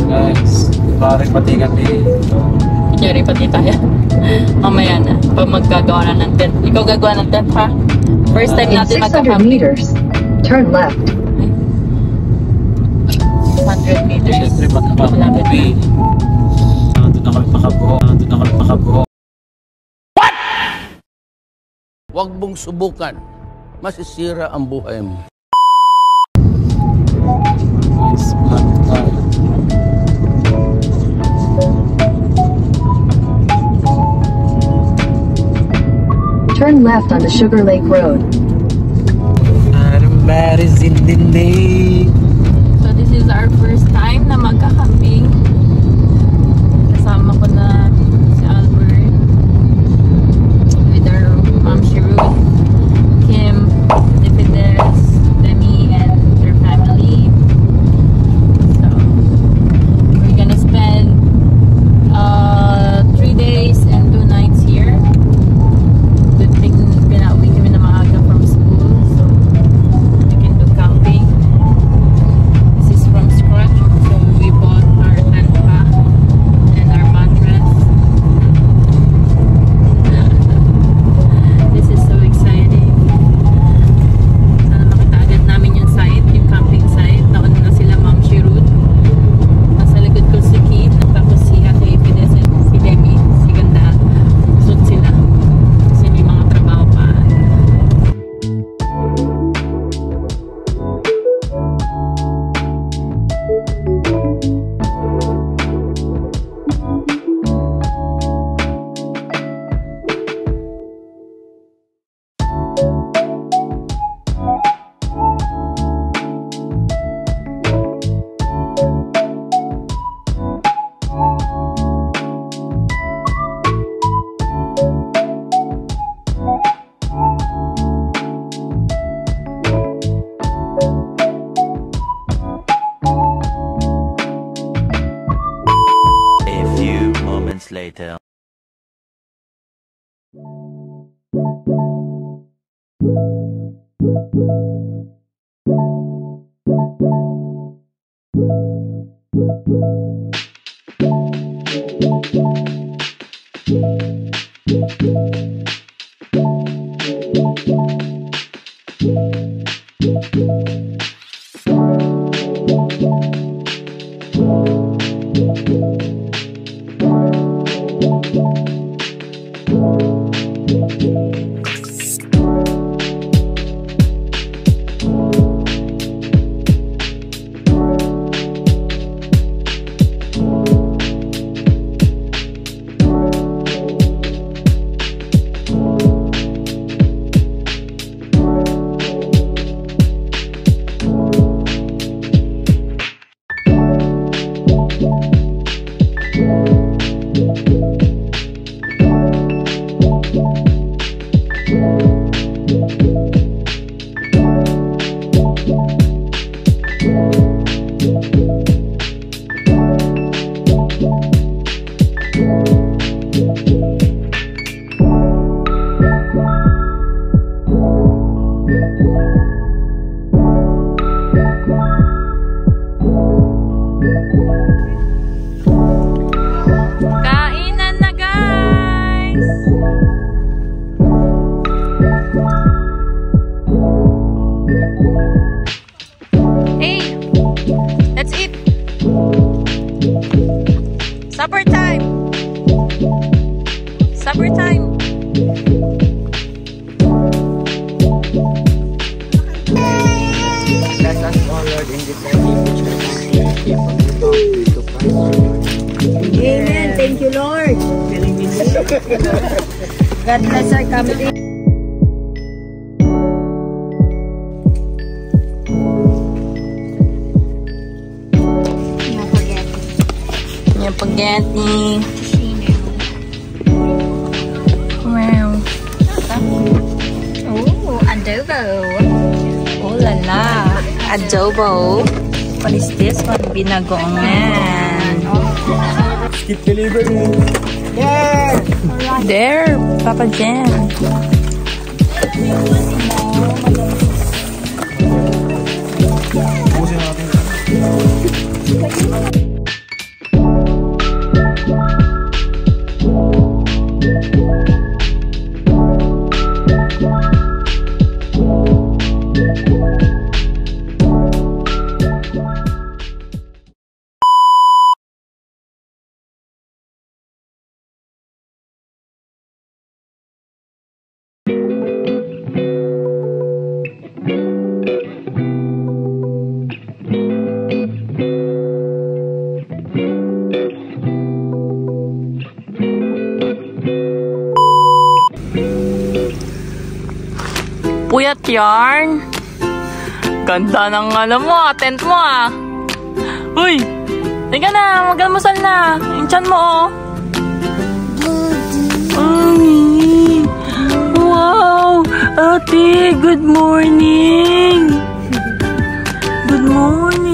Naman guys. Pare pati kami. Kunyari pati tayo. Mamaya na. Pag maggagawa na ng tent. Ikaw gagawa ng tent ha? First time In natin 600 magka-camping. meters, turn left. 100 meters. Siyempre magkakabi. Doon na kami makabuo. Doon na kami makabuo. Huwag mong subukan. Masisira ang buhay mo. Turn left onto Sugar Lake Road. So this is our first time na magka-camping. Kasama ko na later. Hey! Let's eat! Supper time! Supper time! This God bless our family. Yung. Wow. Oh, adobo. Oh la la. Adobo. What is this one? Binagongan. Skip delivery. There, Papa Jen. Puyat yarn. Ganda ng alam mo, tent mo ah. Uy! Teka na, mag-almusal na. Yung mo oh. Ay, wow! Ate, good morning! Good morning!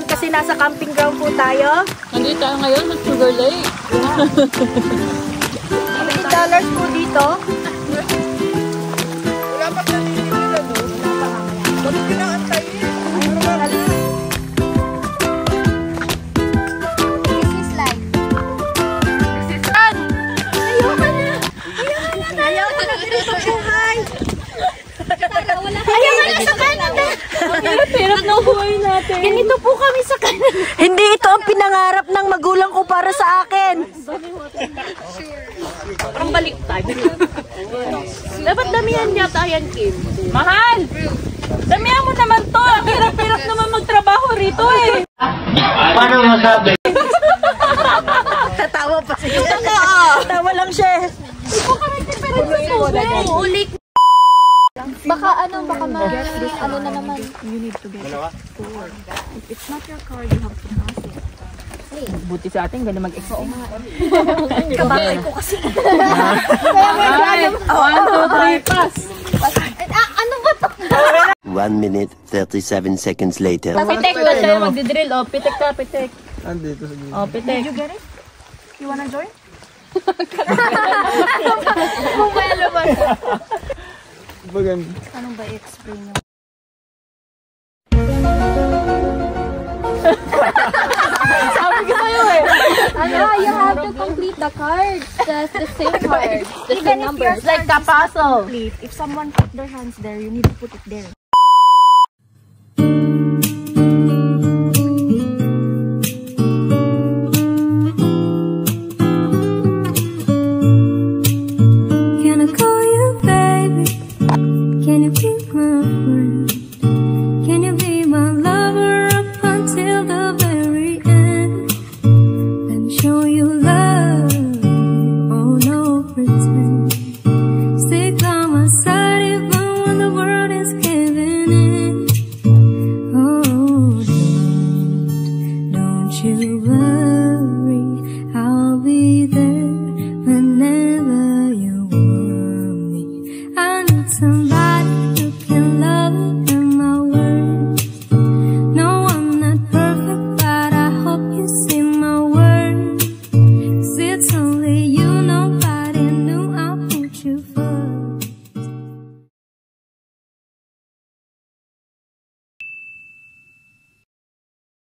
Ngayon kasi nasa camping ground po tayo. Nandito tayo ngayon sa Sugar Lake. $8 po dito. Pinangarap ng magulang ko para sa akin. Parang baliktad. Dapat damihan yata yan, Kim. Mahal! Damihan mo naman to. Ang hirap-hirap naman magtrabaho rito eh. Tatawa pa siya. Tawa lang siya. Ulit. Baka ano, baka ma, ano na naman. Buti sa atin, gano'n mag-explain. Kabakay ko kasi. Ay, one, two, three, pass. Ah, ano ba to? 1 minute 37 seconds later. Pitek na siya magdidrill. O, pitek ka, pitek. Andito sa gilid. O, pitek. You wanna join? Kung kaya naman. Bagan. Anong ba i-explain nyo? The cards. The, the same cards. The same numbers. Like kapaso. Complete. If someone put their hands there, you need to put it there.